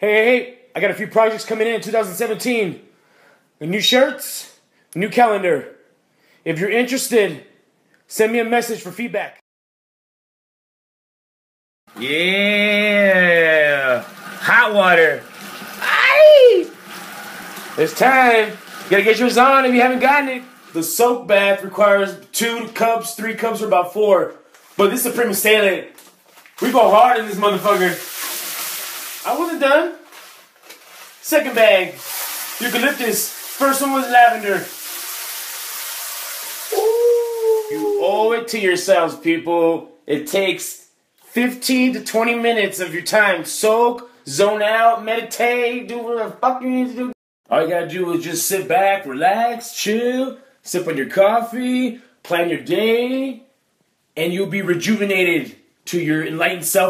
Hey, hey, hey, I got a few projects coming in in 2017. The new shirts, new calendar. If you're interested, send me a message for feedback. Yeah, hot water. Aye. It's time. You gotta get yours on if you haven't gotten it. The soak bath requires two cups, three cups, or about four. But this is Supreme Assailant. We go hard in this motherfucker. I wasn't done. Second bag, eucalyptus. First one was lavender. You owe it to yourselves, people. It takes 15 to 20 minutes of your time. Soak, zone out, meditate, do whatever the fuck you need to do. All you gotta do is just sit back, relax, chill, sip on your coffee, plan your day, and you'll be rejuvenated to your enlightened self.